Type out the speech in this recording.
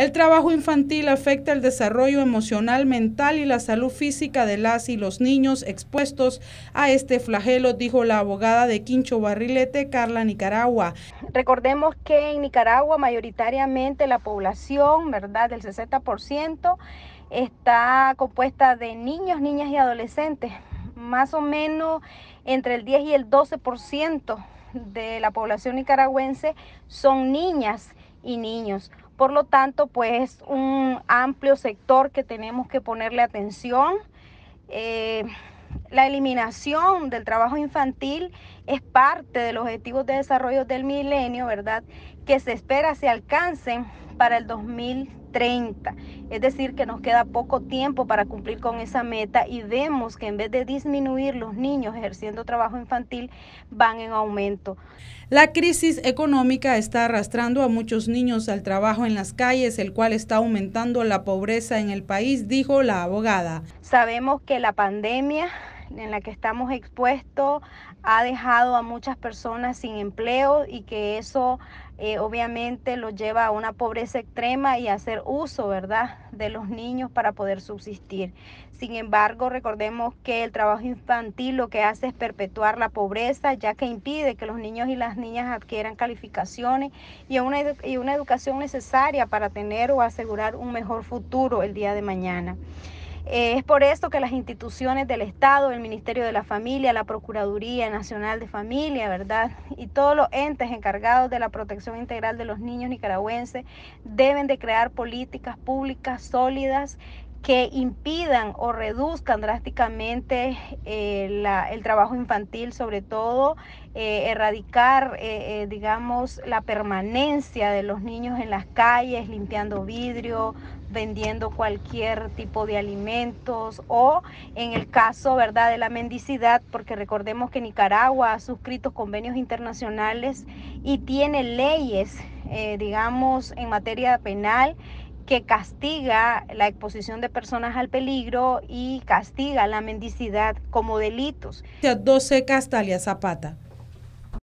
El trabajo infantil afecta el desarrollo emocional, mental y la salud física de las y los niños expuestos a este flagelo, dijo la abogada de Quincho Barrilete, Carla Nicaragua. Recordemos que en Nicaragua mayoritariamente la población, ¿verdad?, del 60% está compuesta de niños, niñas y adolescentes. Más o menos entre el 10 y el 12% de la población nicaragüense son niñas y niños. Por lo tanto, pues un amplio sector que tenemos que ponerle atención. Eh, la eliminación del trabajo infantil es parte de los objetivos de desarrollo del milenio, ¿verdad? Que se espera se alcancen para el 2030. Es decir, que nos queda poco tiempo para cumplir con esa meta y vemos que en vez de disminuir los niños ejerciendo trabajo infantil, van en aumento. La crisis económica está arrastrando a muchos niños al trabajo en las calles, el cual está aumentando la pobreza en el país, dijo la abogada. Sabemos que la pandemia en la que estamos expuestos ha dejado a muchas personas sin empleo y que eso eh, obviamente los lleva a una pobreza extrema y a hacer uso, ¿verdad?, de los niños para poder subsistir. Sin embargo, recordemos que el trabajo infantil lo que hace es perpetuar la pobreza, ya que impide que los niños y las niñas adquieran calificaciones y una, y una educación necesaria para tener o asegurar un mejor futuro el día de mañana. Eh, es por esto que las instituciones del Estado, el Ministerio de la Familia, la Procuraduría Nacional de Familia, ¿verdad? Y todos los entes encargados de la protección integral de los niños nicaragüenses deben de crear políticas públicas sólidas que impidan o reduzcan drásticamente eh, el trabajo infantil, sobre todo eh, erradicar, eh, digamos, la permanencia de los niños en las calles, limpiando vidrio, vendiendo cualquier tipo de alimentos o en el caso, ¿verdad?, de la mendicidad, porque recordemos que Nicaragua ha suscrito convenios internacionales y tiene leyes, digamos, en materia penal que castiga la exposición de personas al peligro y castiga la mendicidad como delitos. 12 Castalia Zapata.